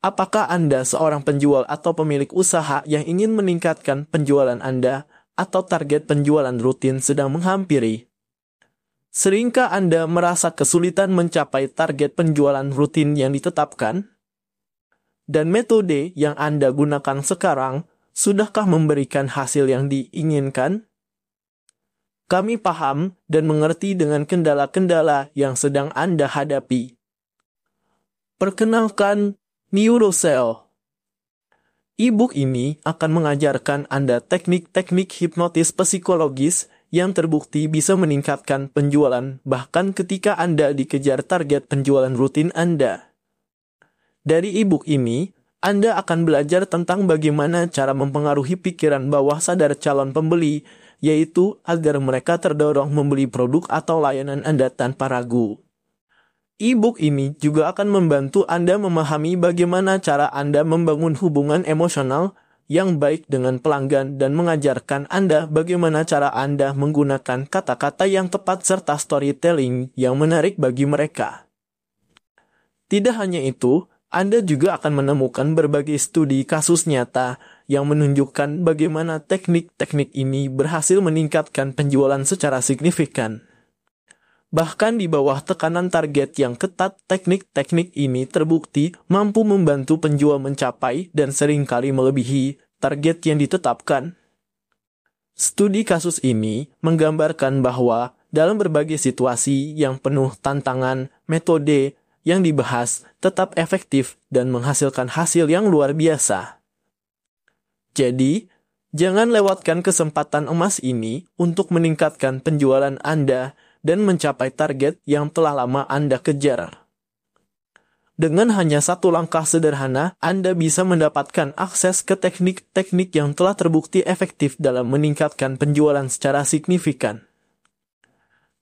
Apakah Anda seorang penjual atau pemilik usaha yang ingin meningkatkan penjualan Anda atau target penjualan rutin sedang menghampiri? Seringkah Anda merasa kesulitan mencapai target penjualan rutin yang ditetapkan? Dan metode yang Anda gunakan sekarang sudahkah memberikan hasil yang diinginkan? Kami paham dan mengerti dengan kendala-kendala yang sedang Anda hadapi. Perkenalkan Neurocell. E-book ini akan mengajarkan Anda teknik-teknik hipnotis psikologis yang terbukti bisa meningkatkan penjualan bahkan ketika Anda dikejar target penjualan rutin Anda. Dari e-book ini, Anda akan belajar tentang bagaimana cara mempengaruhi pikiran bawah sadar calon pembeli, yaitu agar mereka terdorong membeli produk atau layanan Anda tanpa ragu. E-book ini juga akan membantu Anda memahami bagaimana cara Anda membangun hubungan emosional yang baik dengan pelanggan dan mengajarkan Anda bagaimana cara Anda menggunakan kata-kata yang tepat serta storytelling yang menarik bagi mereka. Tidak hanya itu, Anda juga akan menemukan berbagai studi kasus nyata yang menunjukkan bagaimana teknik-teknik ini berhasil meningkatkan penjualan secara signifikan. Bahkan di bawah tekanan target yang ketat, teknik-teknik ini terbukti mampu membantu penjual mencapai dan sering kali melebihi target yang ditetapkan. Studi kasus ini menggambarkan bahwa dalam berbagai situasi yang penuh tantangan, metode yang dibahas tetap efektif dan menghasilkan hasil yang luar biasa. Jadi, jangan lewatkan kesempatan emas ini untuk meningkatkan penjualan Anda dan mencapai target yang telah lama Anda kejar. Dengan hanya satu langkah sederhana, Anda bisa mendapatkan akses ke teknik-teknik yang telah terbukti efektif dalam meningkatkan penjualan secara signifikan.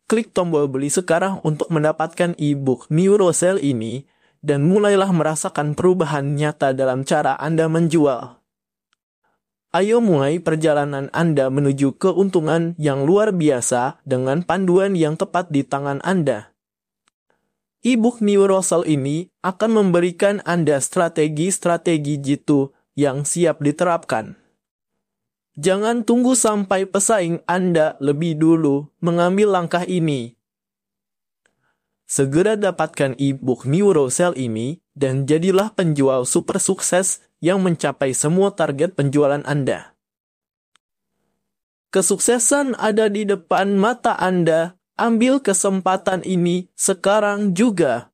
Klik tombol beli sekarang untuk mendapatkan e-book Neurocell ini dan mulailah merasakan perubahan nyata dalam cara Anda menjual. Ayo mulai perjalanan Anda menuju keuntungan yang luar biasa dengan panduan yang tepat di tangan Anda. E-book Neurosol ini akan memberikan Anda strategi-strategi jitu yang siap diterapkan. Jangan tunggu sampai pesaing Anda lebih dulu mengambil langkah ini. Segera dapatkan e-book Neurocell ini dan jadilah penjual super sukses yang mencapai semua target penjualan Anda. Kesuksesan ada di depan mata Anda. Ambil kesempatan ini sekarang juga.